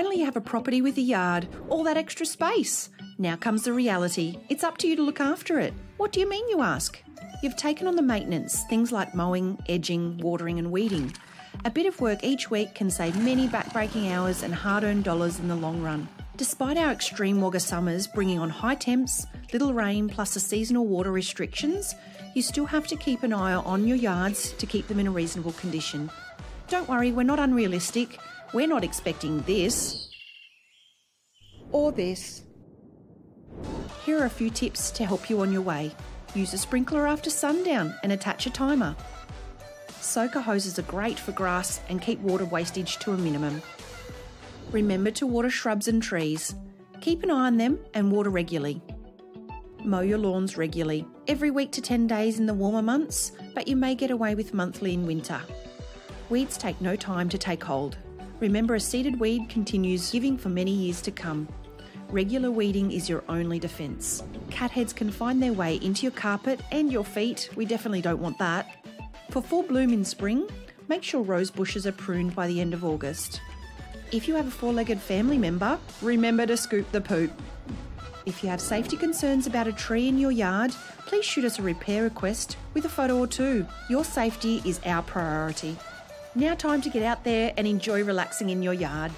Finally, you have a property with a yard, all that extra space. Now comes the reality. It's up to you to look after it. What do you mean, you ask? You've taken on the maintenance, things like mowing, edging, watering, and weeding. A bit of work each week can save many backbreaking hours and hard earned dollars in the long run. Despite our extreme Wagga summers bringing on high temps, little rain, plus the seasonal water restrictions, you still have to keep an eye on your yards to keep them in a reasonable condition. Don't worry, we're not unrealistic. We're not expecting this or this. Here are a few tips to help you on your way. Use a sprinkler after sundown and attach a timer. Soaker hoses are great for grass and keep water wastage to a minimum. Remember to water shrubs and trees. Keep an eye on them and water regularly. Mow your lawns regularly, every week to 10 days in the warmer months, but you may get away with monthly in winter. Weeds take no time to take hold. Remember, a seeded weed continues giving for many years to come. Regular weeding is your only defence. Catheads can find their way into your carpet and your feet. We definitely don't want that. For full bloom in spring, make sure rose bushes are pruned by the end of August. If you have a four legged family member, remember to scoop the poop. If you have safety concerns about a tree in your yard, please shoot us a repair request with a photo or two. Your safety is our priority. Now, time to get out there and enjoy relaxing in your yard.